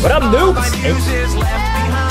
What up, noobs?